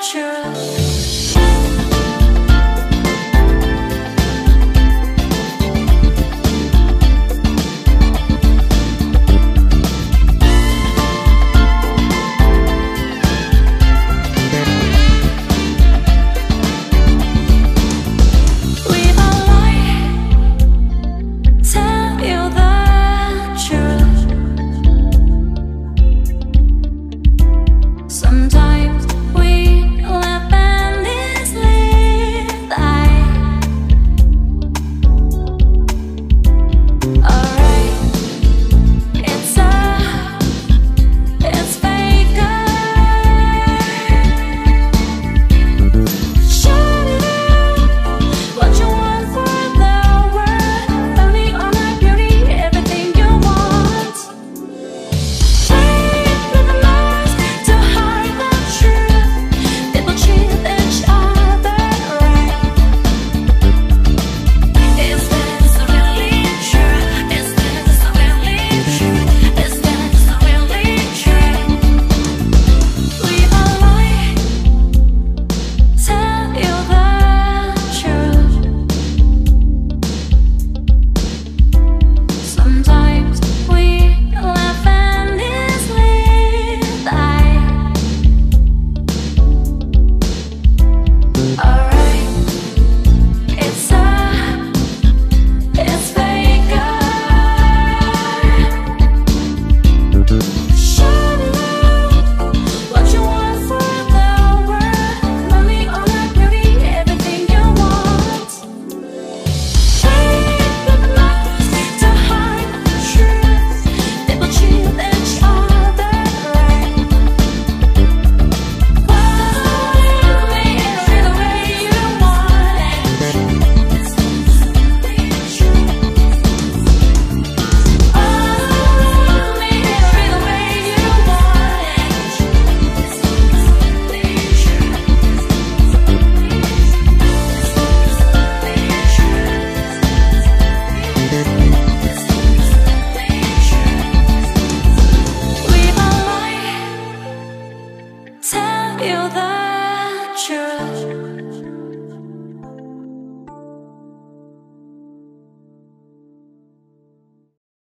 True. You're the